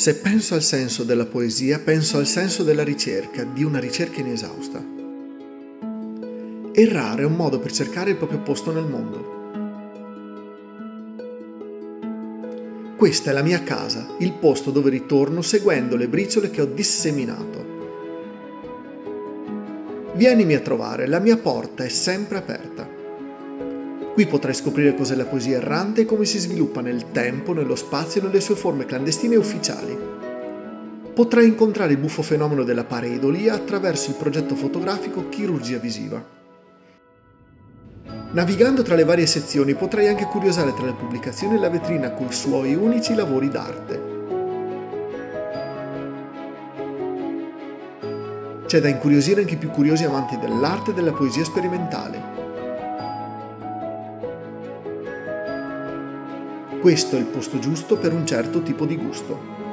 Se penso al senso della poesia, penso al senso della ricerca, di una ricerca inesausta. Errare è un modo per cercare il proprio posto nel mondo. Questa è la mia casa, il posto dove ritorno seguendo le briciole che ho disseminato. Vienimi a trovare, la mia porta è sempre aperta. Qui potrai scoprire cos'è la poesia errante e come si sviluppa nel tempo, nello spazio e nelle sue forme clandestine e ufficiali. Potrai incontrare il buffo fenomeno della pareidolia attraverso il progetto fotografico Chirurgia Visiva. Navigando tra le varie sezioni potrai anche curiosare tra le pubblicazioni la vetrina con i suoi unici lavori d'arte. C'è da incuriosire anche i più curiosi amanti dell'arte e della poesia sperimentale. Questo è il posto giusto per un certo tipo di gusto.